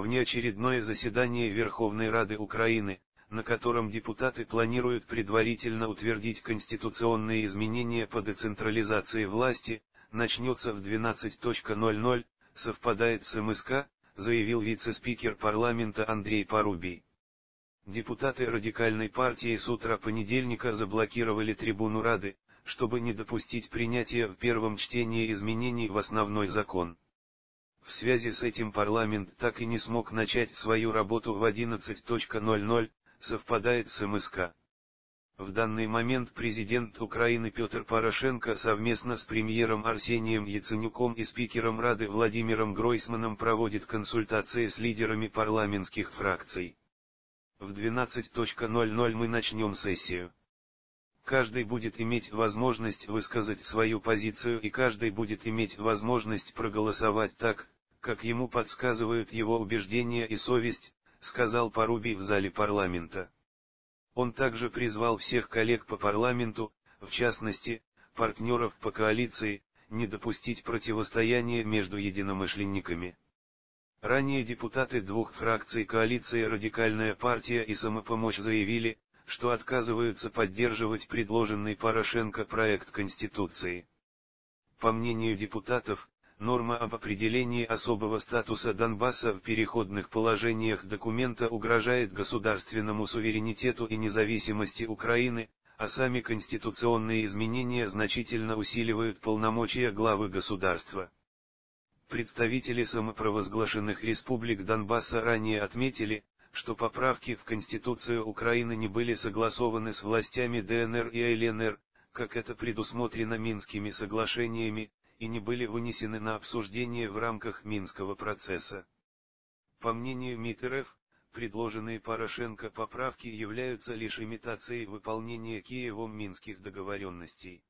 внеочередное заседание Верховной Рады Украины, на котором депутаты планируют предварительно утвердить конституционные изменения по децентрализации власти, начнется в 12.00, совпадает с МСК, заявил вице-спикер парламента Андрей Порубий. Депутаты радикальной партии с утра понедельника заблокировали трибуну Рады, чтобы не допустить принятия в первом чтении изменений в основной закон. В связи с этим парламент так и не смог начать свою работу в 11.00, совпадает с МСК. В данный момент президент Украины Петр Порошенко совместно с премьером Арсением Яценюком и спикером Рады Владимиром Гройсманом проводит консультации с лидерами парламентских фракций. В 12.00 мы начнем сессию. Каждый будет иметь возможность высказать свою позицию и каждый будет иметь возможность проголосовать так, как ему подсказывают его убеждения и совесть, сказал Порубий в зале парламента. Он также призвал всех коллег по парламенту, в частности, партнеров по коалиции, не допустить противостояния между единомышленниками. Ранее депутаты двух фракций коалиции «Радикальная партия» и «Самопомощь» заявили, что отказываются поддерживать предложенный Порошенко проект Конституции. По мнению депутатов, Норма об определении особого статуса Донбасса в переходных положениях документа угрожает государственному суверенитету и независимости Украины, а сами конституционные изменения значительно усиливают полномочия главы государства. Представители самопровозглашенных республик Донбасса ранее отметили, что поправки в Конституцию Украины не были согласованы с властями ДНР и ЛНР, как это предусмотрено Минскими соглашениями, и не были вынесены на обсуждение в рамках Минского процесса. По мнению МИД РФ, предложенные Порошенко поправки являются лишь имитацией выполнения Киевом Минских договоренностей.